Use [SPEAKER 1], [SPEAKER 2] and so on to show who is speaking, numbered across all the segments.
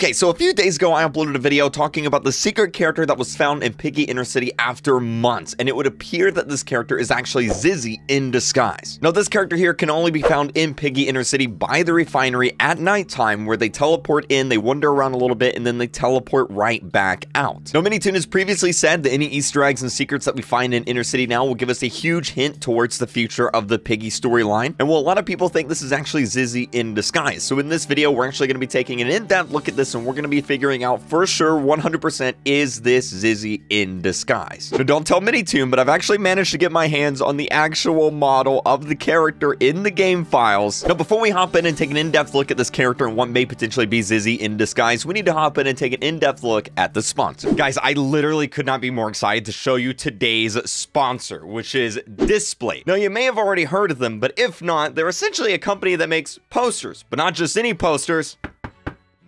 [SPEAKER 1] Okay, so a few days ago, I uploaded a video talking about the secret character that was found in Piggy Intercity after months, and it would appear that this character is actually Zizzy in disguise. Now, this character here can only be found in Piggy Intercity by the refinery at nighttime, where they teleport in, they wander around a little bit, and then they teleport right back out. Now, Minitoon has previously said that any Easter eggs and secrets that we find in Intercity now will give us a huge hint towards the future of the Piggy storyline, and well, a lot of people think this is actually Zizzy in disguise. So in this video, we're actually going to be taking an in-depth look at this, and we're going to be figuring out for sure 100% is this Zizzy in disguise. Now, don't tell Minitoon, but I've actually managed to get my hands on the actual model of the character in the game files. Now, before we hop in and take an in-depth look at this character and what may potentially be Zizzy in disguise, we need to hop in and take an in-depth look at the sponsor. Guys, I literally could not be more excited to show you today's sponsor, which is Displate. Now, you may have already heard of them, but if not, they're essentially a company that makes posters, but not just any posters,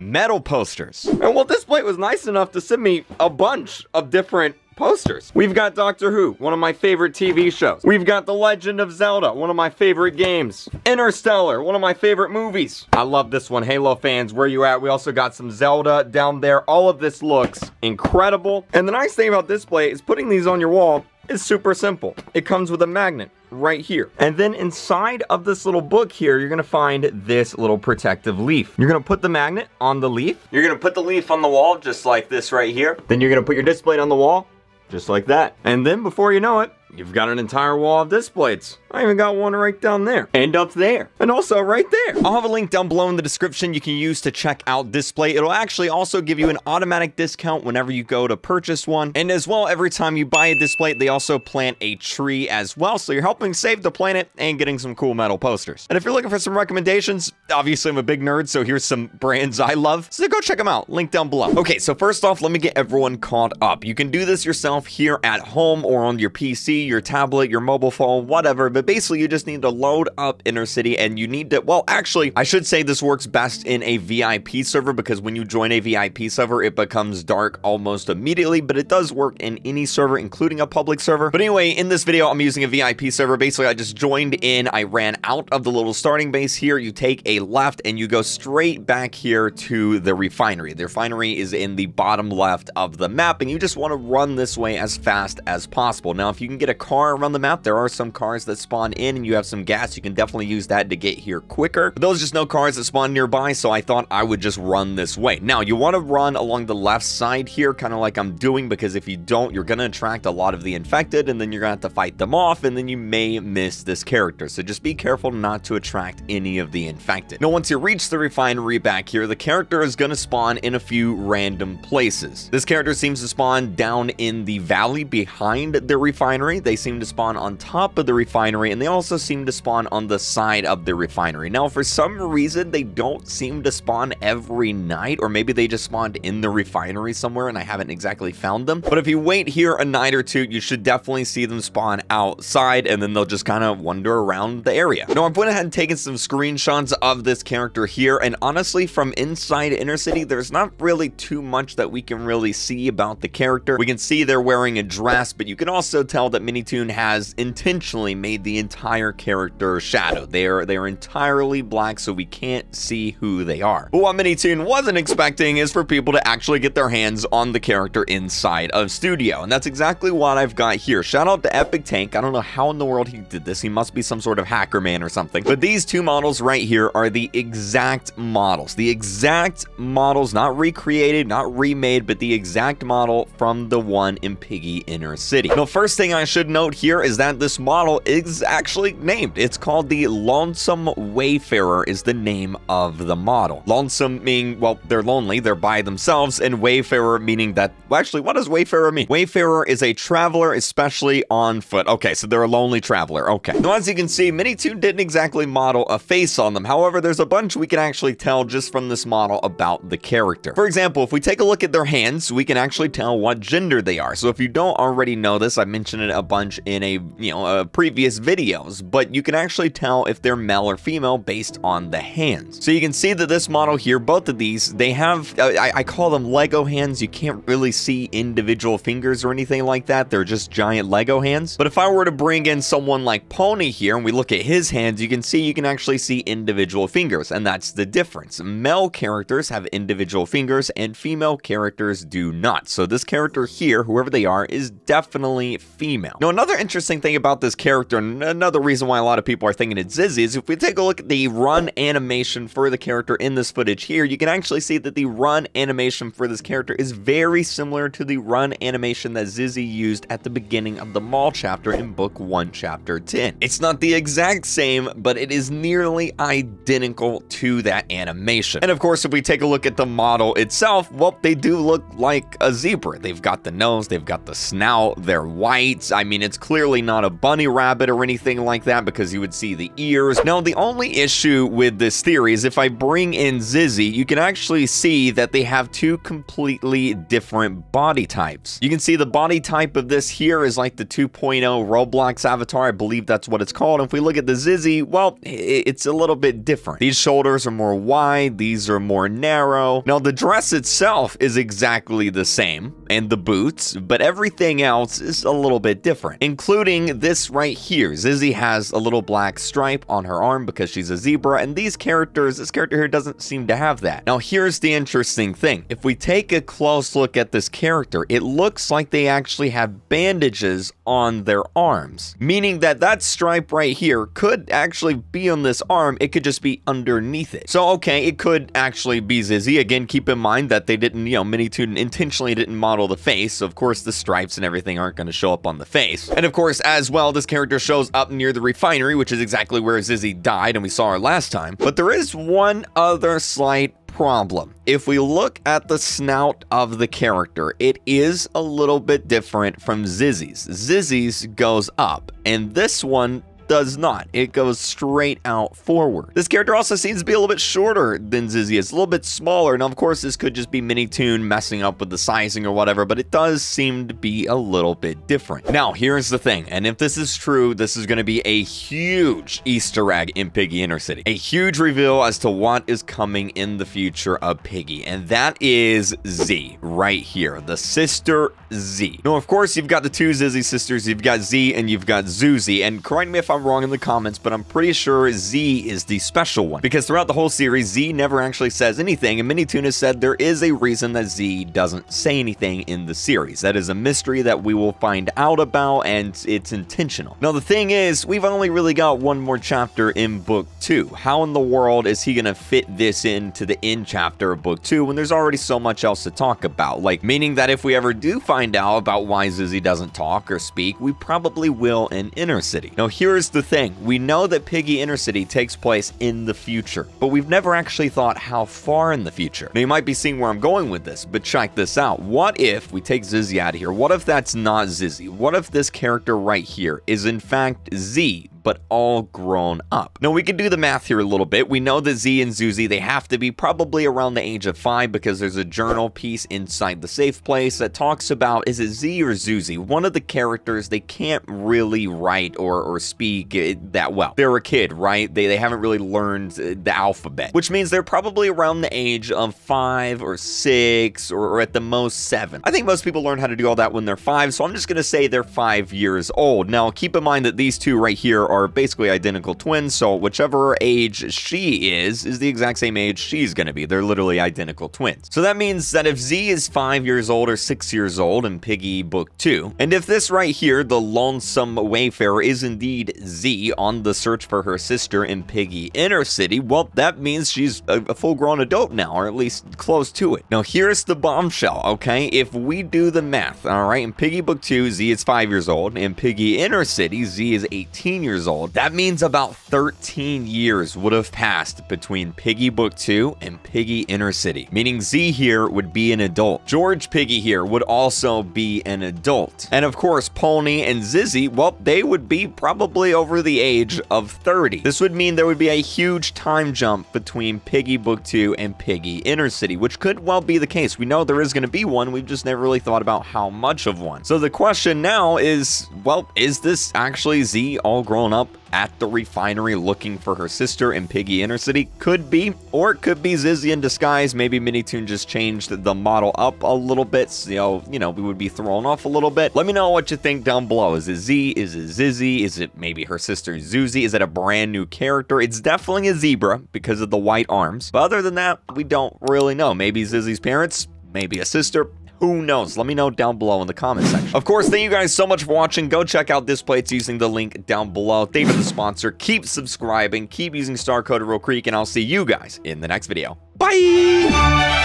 [SPEAKER 1] metal posters. And well, Displate was nice enough to send me a bunch of different posters. We've got Doctor Who, one of my favorite TV shows. We've got The Legend of Zelda, one of my favorite games. Interstellar, one of my favorite movies. I love this one. Halo fans, where you at? We also got some Zelda down there. All of this looks incredible. And the nice thing about Displate is putting these on your wall is super simple. It comes with a magnet right here. And then inside of this little book here, you're gonna find this little protective leaf. You're gonna put the magnet on the leaf. You're gonna put the leaf on the wall just like this right here. Then you're gonna put your displate on the wall just like that. And then before you know it, you've got an entire wall of displates. I even got one right down there. And up there. And also right there. I'll have a link down below in the description you can use to check out Displate. It'll actually also give you an automatic discount whenever you go to purchase one. And as well, every time you buy a displate, they also plant a tree as well. So you're helping save the planet and getting some cool metal posters. And if you're looking for some recommendations, obviously I'm a big nerd, so here's some brands I love. So go check them out. Link down below. Okay, so first off, let me get everyone caught up. You can do this yourself here at home or on your PC, your tablet, your mobile phone, whatever. But basically, you just need to load up Intercity and you need to, well, actually, I should say this works best in a VIP server because when you join a VIP server, it becomes dark almost immediately, but it does work in any server, including a public server. But anyway, in this video, I'm using a VIP server. Basically, I just joined in, I ran out of the little starting base here. You take a left and you go straight back here to the refinery. The refinery is in the bottom left of the map, and you just want to run this way as fast as possible. Now, if you can get a car around the map, there are some cars that spawn in and you have some gas, you can definitely use that to get here quicker. But those just no cars that spawn nearby, so I thought I would just run this way. Now, you want to run along the left side here, kind of like I'm doing, because if you don't, you're going to attract a lot of the infected, and then you're going to have to fight them off, and then you may miss this character. So just be careful not to attract any of the infected. Now, once you reach the refinery back here, the character is going to spawn in a few random places. This character seems to spawn down in the valley behind the refinery. They seem to spawn on top of the refinery, and they also seem to spawn on the side of the refinery. Now, for some reason, they don't seem to spawn every night, or maybe they just spawned in the refinery somewhere and I haven't exactly found them. But if you wait here a night or two, you should definitely see them spawn outside, and then they'll just kind of wander around the area. Now, I've went ahead and taken some screenshots of this character here, and honestly, from inside Intercity, there's not really too much that we can really see about the character. We can see they're wearing a dress, but you can also tell that Minitoon has intentionally made the entire character shadow. They are, they are entirely black, so we can't see who they are. But what Minitoon wasn't expecting is for people to actually get their hands on the character inside of Studio, and that's exactly what I've got here. Shout out to Epic Tank. I don't know how in the world he did this. He must be some sort of hacker man or something. But these two models right here are the exact models. The exact models, not recreated, not remade, but the exact model from the one in Piggy Intercity. Now, first thing I should note here is that this model is actually named. It's called the Lonesome Wayfarer is the name of the model. Lonesome meaning, well, they're lonely, they're by themselves, and Wayfarer meaning that, well, actually, what does Wayfarer mean? Wayfarer is a traveler, especially on foot. Okay, so they're a lonely traveler. Okay. Now, as you can see, Minitoon didn't exactly model a face on them. However, there's a bunch we can actually tell just from this model about the character. For example, if we take a look at their hands, we can actually tell what gender they are. So if you don't already know this, I mentioned it a a bunch in a, you know, uh, previous videos, but you can actually tell if they're male or female based on the hands. So you can see that this model here, both of these, they have, uh, I, I call them Lego hands. You can't really see individual fingers or anything like that. They're just giant Lego hands. But if I were to bring in someone like Pony here and we look at his hands, you can see you can actually see individual fingers, and that's the difference. Male characters have individual fingers and female characters do not. So this character here, whoever they are, is definitely female. Now, another interesting thing about this character, and another reason why a lot of people are thinking it's Zizzy, is if we take a look at the run animation for the character in this footage here, you can actually see that the run animation for this character is very similar to the run animation that Zizzy used at the beginning of the mall chapter in book 1, chapter 10. It's not the exact same, but it is nearly identical to that animation. And of course, if we take a look at the model itself, well, they do look like a zebra. They've got the nose, they've got the snout, they're white. Mean, it's clearly not a bunny rabbit or anything like that because you would see the ears. Now, the only issue with this theory is if I bring in Zizzy, you can actually see that they have two completely different body types. You can see the body type of this here is like the 2.0 Roblox avatar. I believe that's what it's called. And if we look at the Zizzy, well, it's a little bit different. These shoulders are more wide, these are more narrow. Now, the dress itself is exactly the same, and the boots, but everything else is a little bit different, including this right here. Zizzy has a little black stripe on her arm because she's a zebra, and these characters, this character here doesn't seem to have that. Now, here's the interesting thing. If we take a close look at this character, it looks like they actually have bandages on their arms, meaning that that stripe right here could actually be on this arm, it could just be underneath it. So, okay, it could actually be Zizzy. Again, keep in mind that they didn't, you know, Minitoon intentionally didn't model the face, so of course the stripes and everything aren't going to show up on the face. And of course, as well, this character shows up near the refinery, which is exactly where Zizzy died, and we saw her last time. But there is one other slight problem. If we look at the snout of the character, it is a little bit different from Zizzy's. Zizzy's goes up, and this one does not. It goes straight out forward. This character also seems to be a little bit shorter than Zizzy. It's a little bit smaller. Now, of course, this could just be Minitoon messing up with the sizing or whatever, but it does seem to be a little bit different. Now, here's the thing, and if this is true, this is going to be a huge Easter egg in Piggy Intercity. A huge reveal as to what is coming in the future of Piggy, and that is Z right here, the sister Z. Now, of course, you've got the two Zizzy sisters. You've got Z and you've got Zuzi, and correct me if I'm wrong in the comments, but I'm pretty sure Z is the special one. Because throughout the whole series, Z never actually says anything, and Minitoon has said there is a reason that Z doesn't say anything in the series. That is a mystery that we will find out about, and it's intentional. Now, the thing is, we've only really got one more chapter in Book 2. How in the world is he going to fit this into the end chapter of Book 2 when there's already so much else to talk about? Like, meaning that if we ever do find out about why Zizzy doesn't talk or speak, we probably will in Intercity. Now, here's the thing. We know that Piggy Intercity takes place in the future, but we've never actually thought how far in the future. Now, you might be seeing where I'm going with this, but check this out. What if we take Zizzy out of here? What if that's not Zizzy? What if this character right here is in fact Z, but all grown up. Now, we can do the math here a little bit. We know that Z and Zuzi, they have to be probably around the age of five because there's a journal piece inside the safe place that talks about, is it Z or Zuzi? One of the characters, they can't really write or, or speak that well. They're a kid, right? They, they haven't really learned uh, the alphabet, which means they're probably around the age of five or six or, or at the most seven. I think most people learn how to do all that when they're five, so I'm just to say they're five years old. Now, keep in mind that these two right here are basically identical twins, so whichever age she is, is the exact same age she's gonna be. They're literally identical twins. So that means that if Z is 5 years old or 6 years old in Piggy Book 2, and if this right here, the lonesome wayfarer, is indeed Z on the search for her sister in Piggy Intercity, well, that means she's a, a full-grown adult now, or at least close to it. Now, here's the bombshell, okay? If we do the math, all right, in Piggy Book 2, Z is 5 years old, in Piggy Intercity, Z is 18 years years old. That means about 13 years would have passed between Piggy Book 2 and Piggy Intercity, meaning Z here would be an adult. George Piggy here would also be an adult. And of course, Pony and Zizzy, well, they would be probably over the age of 30. This would mean there would be a huge time jump between Piggy Book 2 and Piggy Intercity, which could well be the case. We know there is going to be one, we've just never really thought about how much of one. So the question now is, well, is this actually Z all grown up at the refinery looking for her sister in Piggy Intercity? Could be, or it could be Zizzy in disguise. Maybe Minitoon just changed the model up a little bit, so, you know, we would be thrown off a little bit. Let me know what you think down below. Is it Z? Is it Zizzy? Is it maybe her sister Zuzi? Is it a brand new character? It's definitely a zebra because of the white arms. But other than that, we don't really know. Maybe Zizzy's parents, maybe a sister, who knows? Let me know down below in the comment section. Of course, thank you guys so much for watching. Go check out Displates using the link down below. Thank you for the sponsor. Keep subscribing. Keep using star code RealKreek, and I'll see you guys in the next video. Bye!